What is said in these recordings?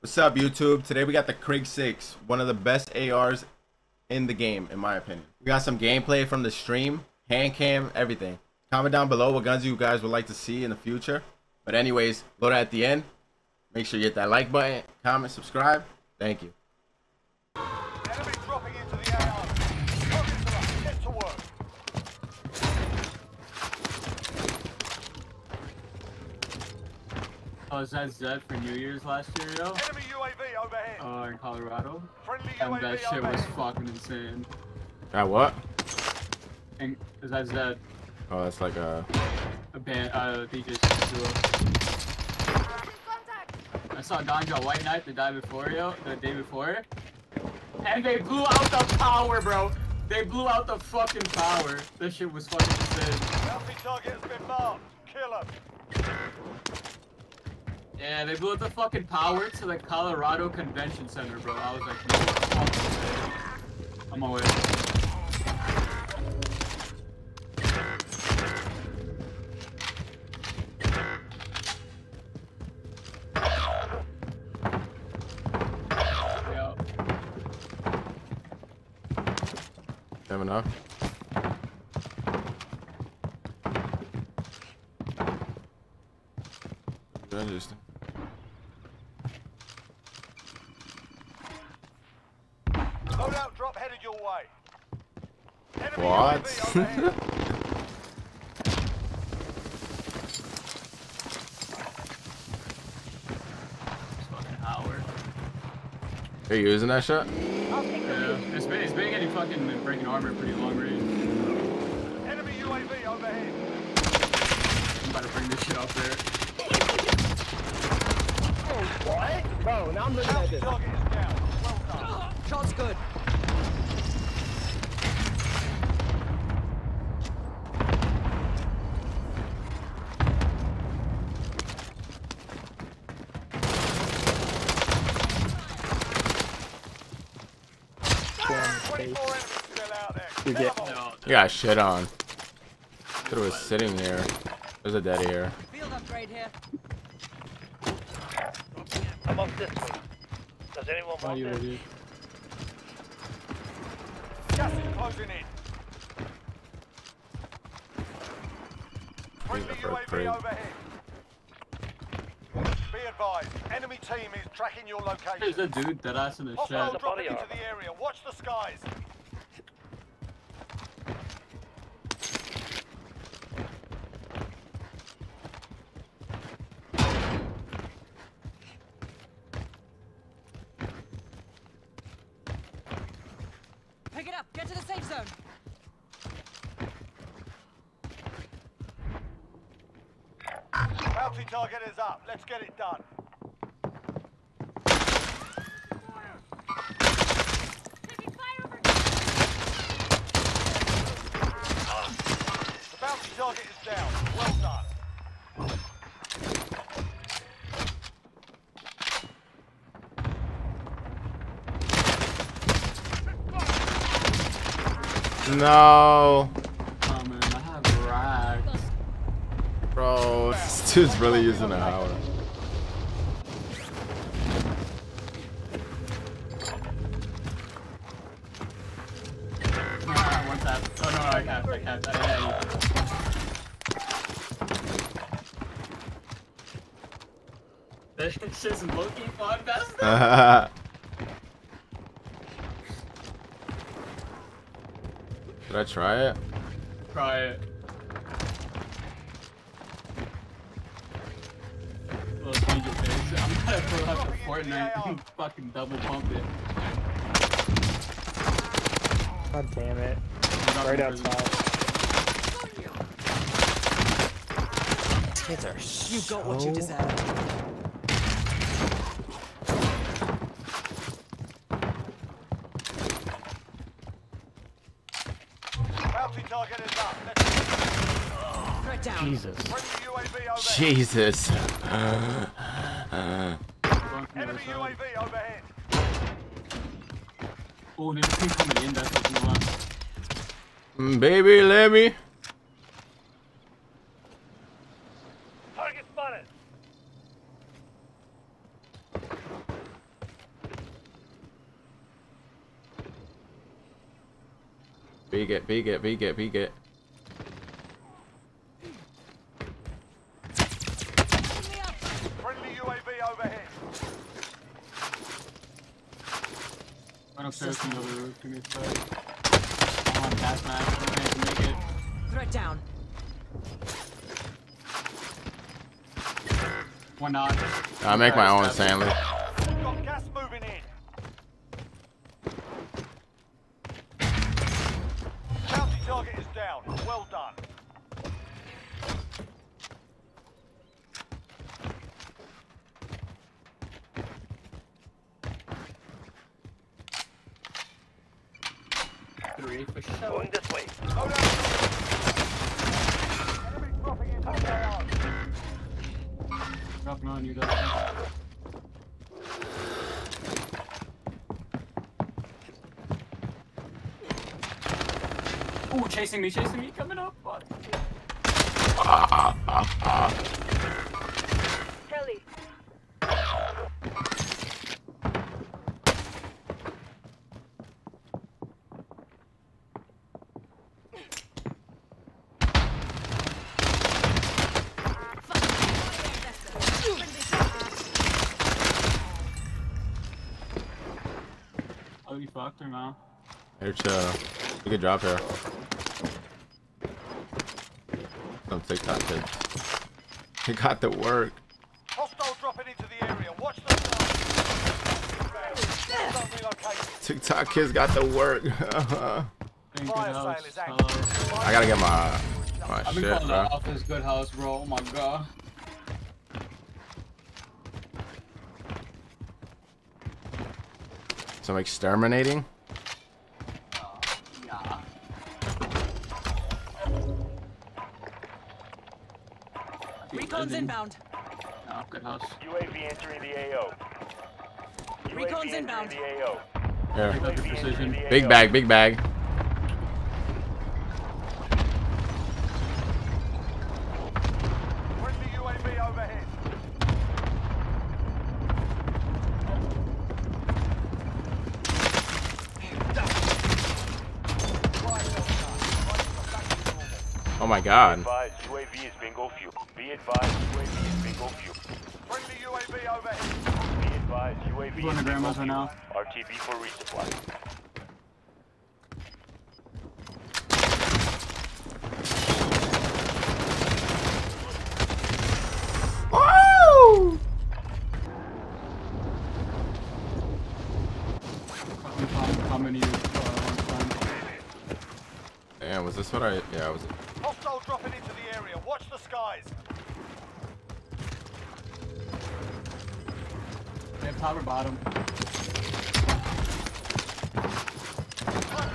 What's up, YouTube? Today we got the Krig 6, one of the best ARs in the game, in my opinion. We got some gameplay from the stream, hand cam, everything. Comment down below what guns you guys would like to see in the future. But anyways, load at the end. Make sure you hit that like button, comment, subscribe. Thank you. Enemy dropping into the AR. Targets are up. Get to work. Oh, is that Zed for New Year's last year, yo? Enemy UAV overhead. Oh, in Colorado? Friendly And UAV that shit was fucking insane. That what? And is that Zed? Oh, that's like a... A band, uh, DJ duo. I saw Ganja White Night the day before, yo, the day before. And they blew out the power, bro. They blew out the fucking power. This shit was fucking insane. Bounty target has been marked. Kill him. Yeah, they blew out the fucking power to the Colorado Convention Center, bro. I was like, no. I'm away. Have enough? Interesting. Loadout drop headed your way. Enemy What? UAV overhead. Fucking Hauer. Are you using that shot? Yeah, it's been, it's been getting fucking breaking armor pretty long range. Enemy UAV overhead. I'm about to bring this shit up there. What? Bro, now I'm looking at Bounty this. target is down. Well done. Shot's good. Twenty-four enemies still out there. You get- 'em. No, You got shit on. Could was sitting here. There's a dead here. Field upgrade here. I'm off this way. Does anyone oh, want you this? idiot. Gas is closing in. Friendly for UAV crate. overhead. Be advised, enemy team is tracking your There's a dude that ass in the Hostile dropping into the area. Watch the skies. Pick it up. Get to the safe zone. Bounty target is up. Let's get it done. The bounty target is down. Well done. No! Bro, this dude's really using a Hauer. One tap. No, I can't. I can't. I, yeah, This shit's Loki fun best. Did I try it? Try it. Little change of pace. I'm gonna throw up the Fortnite and fucking double pump it. God damn it. Right in prison. outside. Kids are You got what you deserve. Bounty target is up. Let's down. Jesus. friendly UAV overhead. Jesus. Going from the Enemy UAV overhead. Oh, there's two coming in mm, Baby, let me. Target spotted. Be get, be get, be get. Went upstairs from the other roof. Give me a sec. I'm on gas mask. I'm going to make it. Threat down. One knock. I make my own Alright, Stanley. Got gas moving in. Bounty target is down. Well done. Going this way. Hold on. Dropping on you, guys. Ooh, chasing me, chasing me, coming up. You fucked her, man. Here, chill. You can drop here. Some TikTok kids. He got the work. Hostile dropping into the area. Watch the side. Don't relocate. TikTok kids got the work. Thank good Fire house. sale is active. Hello. I gotta get my my I've been shit, bro. office good house, bro. Oh my god. Some exterminating. Yeah. Recon's inbound. Oh, good house. UAV entering the AO. Recon's inbound. entering the AO. Here. Good UAV entering precision. Big bag, big bag. Advised, UAV Going to is grandma's right now. RTB for resupply. Woo! Fucking how, how many uh, one time? Damn, was this what I? Yeah, was it? Top or bottom. Time's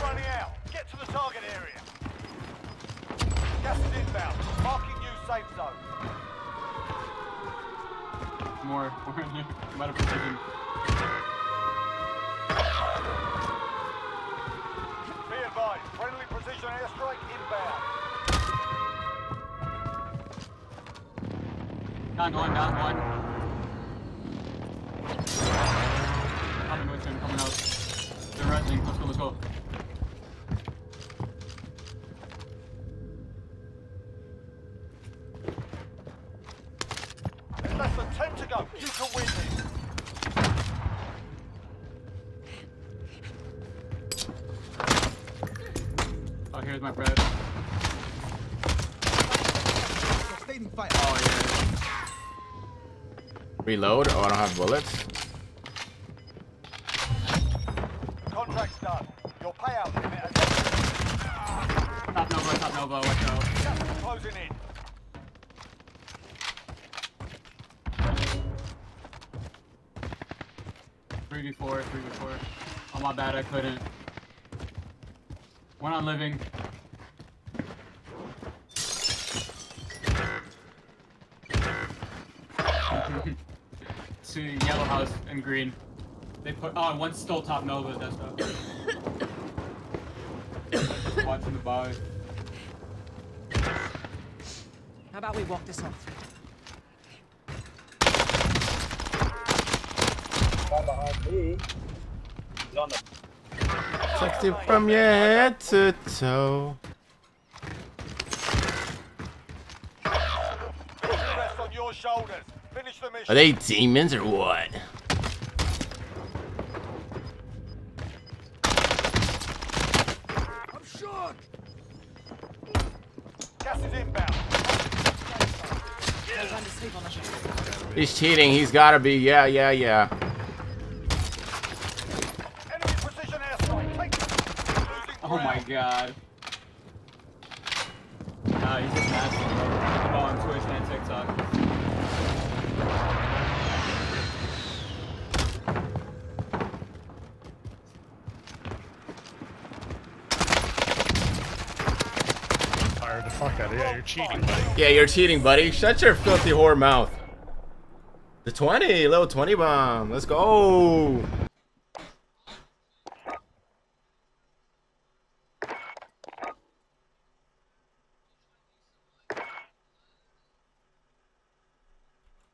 running out. Get to the target area. Gas is inbound. Marking new safe zone. More, more in here. I'm precision. Be advised. Friendly precision airstrike inbound. Down one, down one. Coming with him, coming out. They're resting. Let's go, let's go. Less than 10 to go. You can win this. Oh, here's my bread. Oh, yeah. Reload. Oh, I don't have bullets. Top Nova, top Nova, watch out. closing in. Three before, three before. Oh, my bad, I couldn't. One on living. to yellow house and green. They put oh one stole top Nova, that's up. Watching the buy. How about we walk this off? Guy behind me. He's on the from your head to toe. Rest on your shoulders. Finish the mission. Are they demons or what? He's cheating. He's gotta be. Yeah, yeah, yeah. Enemy precision airstrike. Take them. Losing Oh my god. Nah, he's just nasty, bro. Oh, on Twitch and TikTok. Fired the fuck out of you. Yeah, you're cheating, buddy. Yeah, you're cheating, buddy. Shut your filthy whore mouth. The 20, little 20 bomb. Let's go.